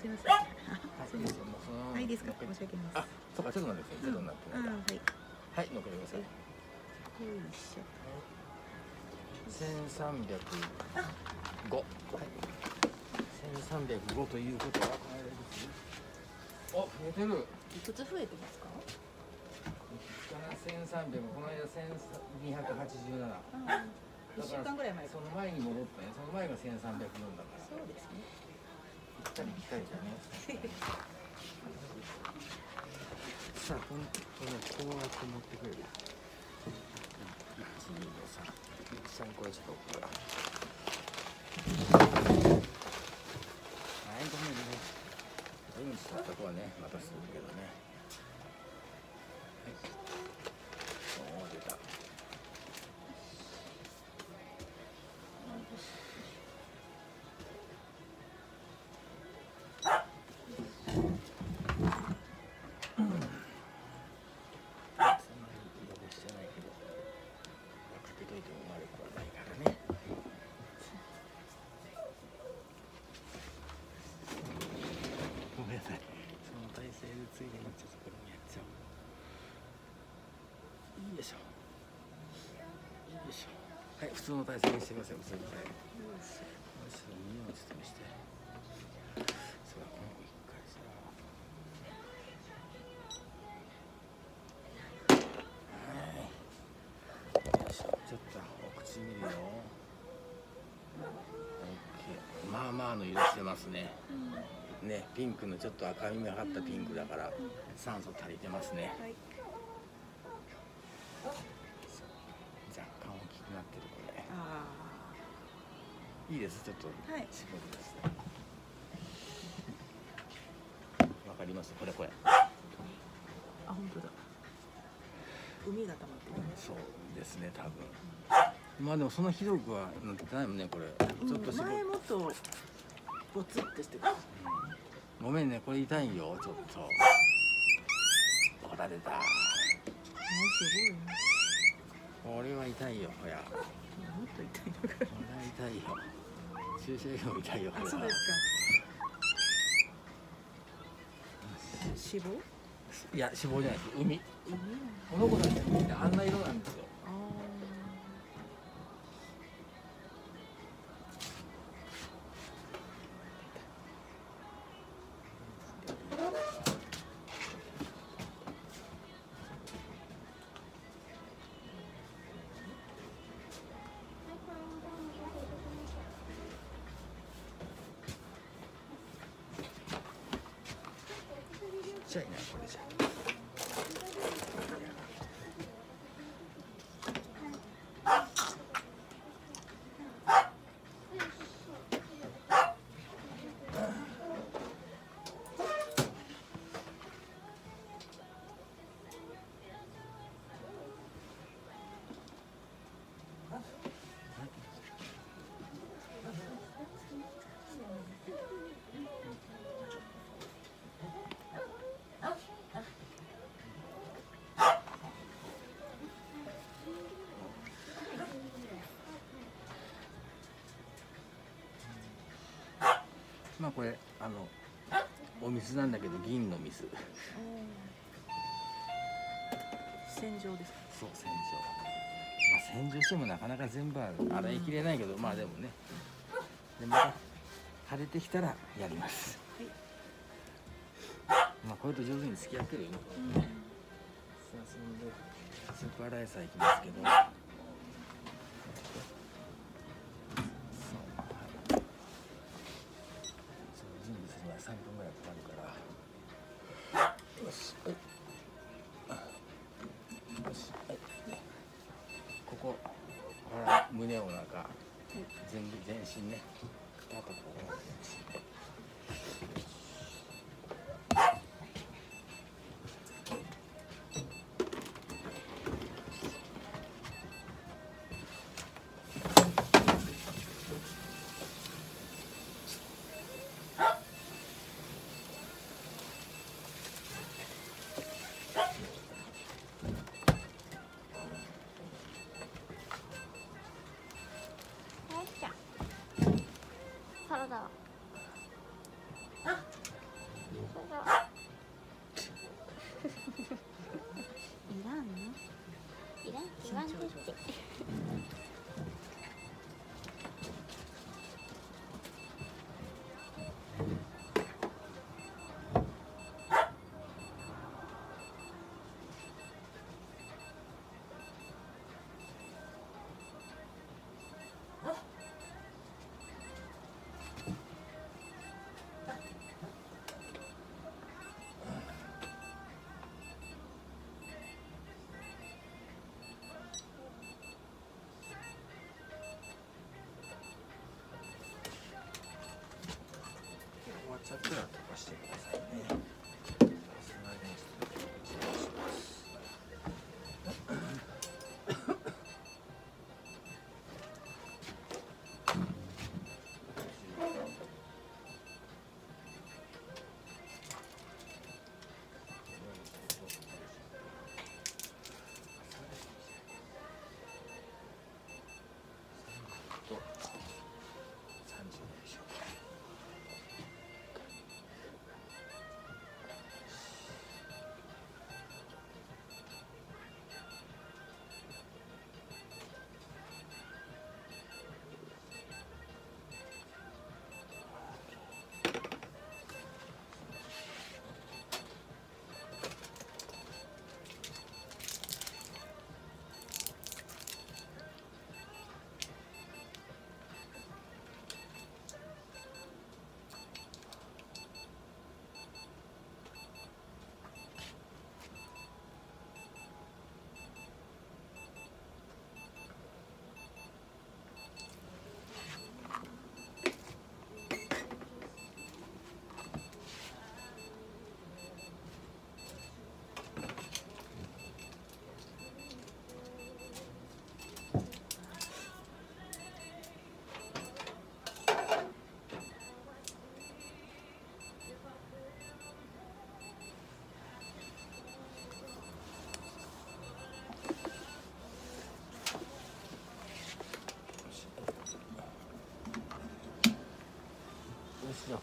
すいません。あすみません。もうそのままはい、いいですか？申し訳ないあそうかちょっと待ってくださいちょっと待って。はい。はい乗っけてくださいいしょ。千三百五。はい千三百五ということはこの間ですお増えてる。いくつ増えてますか？千三百この間千二百八十七。一週間ぐらい前か。その前に戻ったね。その前が千三百四だから。そうですね。ったりぴったりだねさあこのこのこうやって持ってくれる一二三三これちょっとはいごめんねうんちょっとこはねまたするけどね。はいい普通の体勢にしてください普通の体勢よいしょ耳をちょっと見してそうだこの子一回さいよいしょちょっとお口見るよまあまあの色してますねねピンクのちょっと赤みがかったピンクだから酸素足りてますねはい。いいですちょっとはいわかりますこれこれあ。あ、本当だ。海が溜まってる。そうですね多分まあでもそんなひどくはなってないもんねこれちょっと前もっと。ぼつってしてる。ごめんねこれ痛いよちょっとほら出たもうすごいね。これは痛いよほやもっと痛いのか。これは痛いよ注射よりも痛いよそうですか。脂肪。いや脂肪じゃないです海海？なこの子たちあんな色なんですよあちっちゃまあこれあのお水なんだけど銀の水。洗浄ですか？そう洗浄まあ洗浄してもなかなか全部は洗いきれないけど、まあでもね。でまた晴れてきたらやります、まあこれと上手に付き合ってるよね、さあそんでスーパーライサーいきますけど胸お腹全部全身ね肩とこう 소라. 소라. 이란. 이란 기관 택지. してください。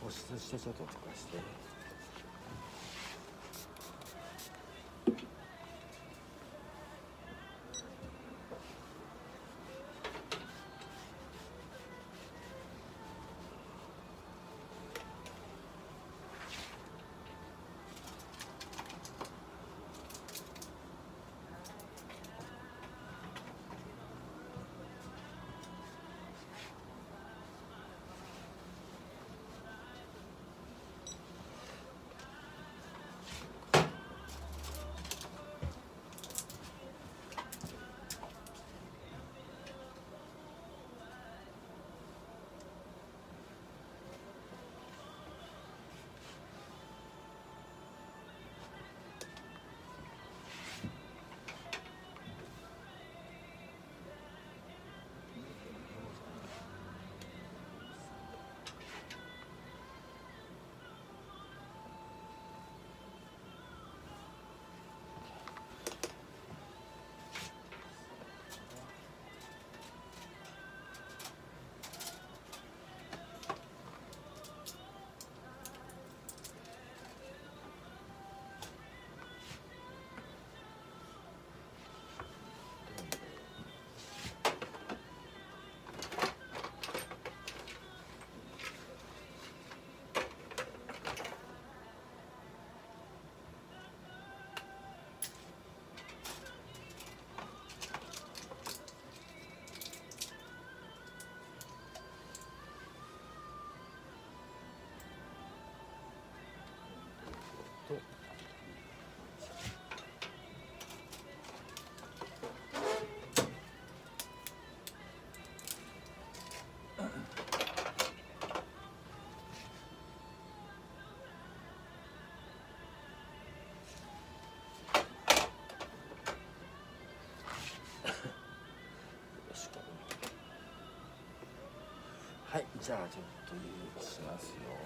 保湿してちょっと溶かしてじゃあちょっとしますよ。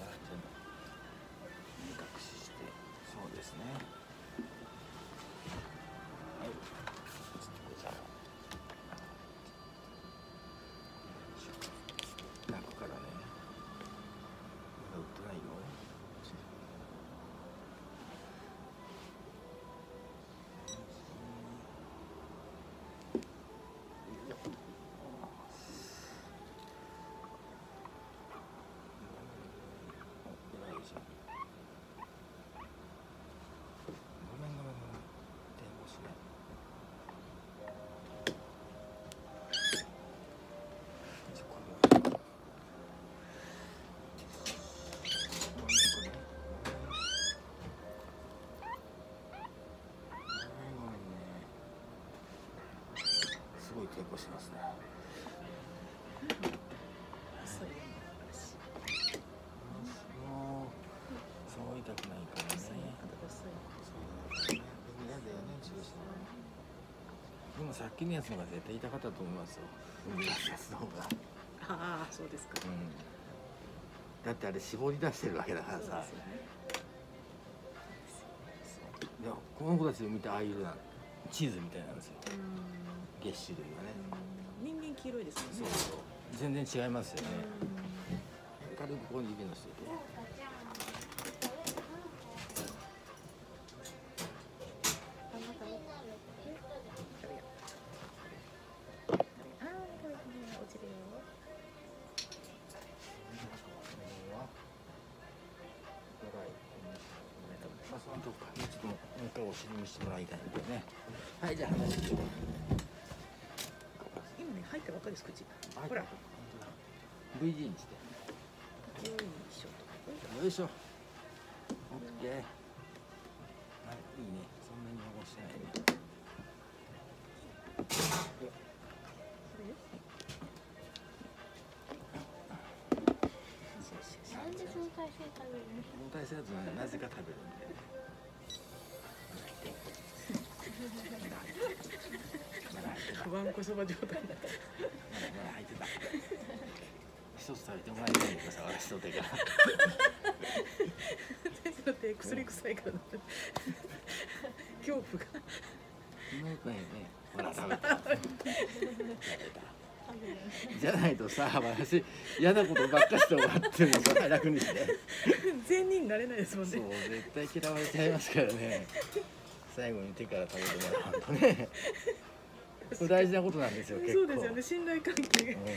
結構しますね。そう痛くないからね。でもさっきのやつのが絶対痛かったと思いますよ。ああ、そうですか、うん。だってあれ絞り出してるわけだからさ。いや、この子たちを見てああいうなん。チーズみたいなんですよ。う月種類はね。ん。人間黄色いですね。そうそう。全然違いますよね。う軽くここに指のせてんあーこれね落ちょっともう一回お尻見してもらいたいんでねはいじゃあ話して今ね入ったばっかりです口。はい。ほら。V 字にして。よいしょ。とよいしょ。オッケーはいいいね。そんなに汚してないね。なんでその体勢食べるの？この体勢だとねなぜか食べるんでわんこそば状態だったまだ入ってた。一つ食べてもらいたいんだけどさ私と手が先生の手薬臭いから。恐怖が。妹 ねほら食べた。食べた。じゃないとさ私嫌なことばっかして終わってるのさ楽にして善人になれないですもんそうね絶対嫌われちゃいますからね最後に手から食べてもらうとね。これ大事なことなんですよ結構。そうですよね信頼関係。がうん。は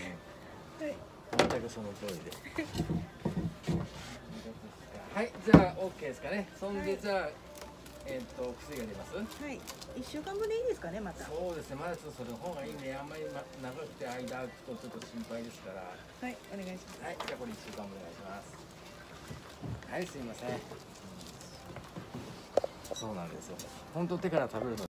い。全くその通りで。はい。じゃあ OK ですかね。そんでじゃあえっ、と薬が出ます？はい。一週間分でいいですかねまた。はそうですね。まだちょっとそれの方がいいねあんまり、ま、長くて間空くとちょっと心配ですから。いお願いします。はいじゃあこれ1週間お願いします。はいすいませんそうなんですよ。本当手から食べるの